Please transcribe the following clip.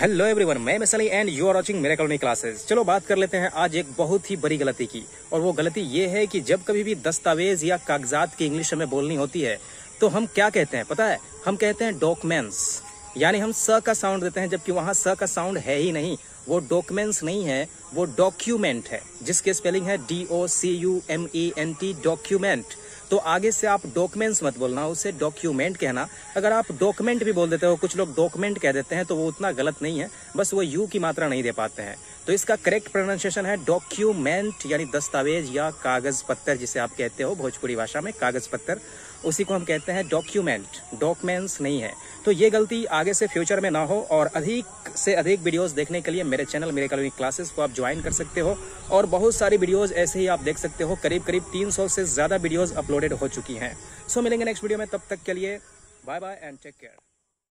Hello everyone मैं Misli and you are watching मेरे colony classes चलो बात कर लेते हैं आज एक बहुत ही बड़ी गलती की। और वो गलती ये है कि जब कभी भी दस्तावेज़ या कागजात की इंग्लिश हमें बोलनी होती है तो हम क्या कहते हैं? पता है? हम कहते हैं डॉक्यूमेंट्स यानी हम स का साउंड देते हैं, जबकि वहाँ स का साउंड है ही नहीं। वो डॉक्यूमेंट्स नहीं है, वो डॉक्यूमेंट है, जिसके स्पेलिंग है D O C U M E N T document तो आगे से आप डॉक्यूमेंट्स मत बोलना, उसे डॉक्यूमेंट कहना। अगर आप डॉक्यूमेंट भी बोल देते हो, कुछ लोग डॉक्यूमेंट कह देते हैं तो वो उतना गलत नहीं है, बस वो यू की मात्रा नहीं दे पाते हैं। तो इसका करेक्ट प्रोनाउंसिएशन है डॉक्यूमेंट यानी दस्तावेज़ या कागज़ पत्थर जिसे आप कहते हो भोजपुरी भाषा में, कागज़ पत्थर उसी को हम कहते हैं डॉक्यूमेंट डॉक्यूमेंट्स नहीं है। तो ये गलती आगे से फ्यूचर में ना हो, और अधिक से अधिक वीडियोस देखने के लिए मेरे चैनल मेरे कलवी क्लासेस को आप ज्वाइन कर सकते हो। और बहुत सारी वीडियोस ऐसे ही आप देख सकते हो करीब करीब 300 से ज़्यादा वीडियोस अपलोडेड हो चुकी हैं। सो मिलेंगे नेक्स्ट वीडियो में, तब तक के लिए bye bye and take care